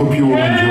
hope you will enjoy